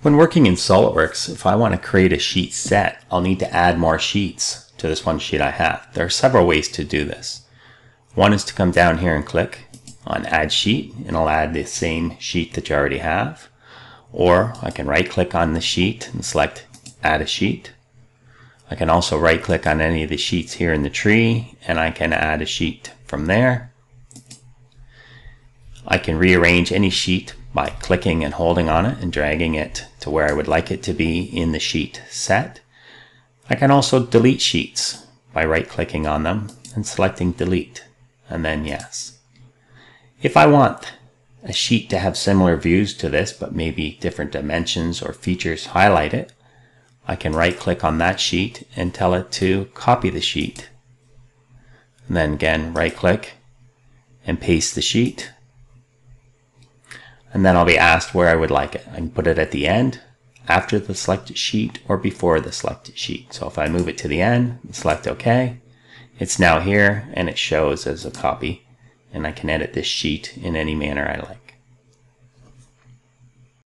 When working in SOLIDWORKS, if I want to create a sheet set, I'll need to add more sheets to this one sheet I have. There are several ways to do this. One is to come down here and click on Add Sheet, and I'll add the same sheet that you already have. Or I can right click on the sheet and select Add a Sheet. I can also right click on any of the sheets here in the tree and I can add a sheet from there. I can rearrange any sheet by clicking and holding on it and dragging it to where I would like it to be in the sheet set. I can also delete sheets by right clicking on them and selecting delete and then yes. If I want a sheet to have similar views to this but maybe different dimensions or features highlighted, I can right click on that sheet and tell it to copy the sheet. And then again right click and paste the sheet and then I'll be asked where I would like it. I can put it at the end, after the selected sheet, or before the selected sheet. So if I move it to the end, select OK, it's now here and it shows as a copy and I can edit this sheet in any manner I like.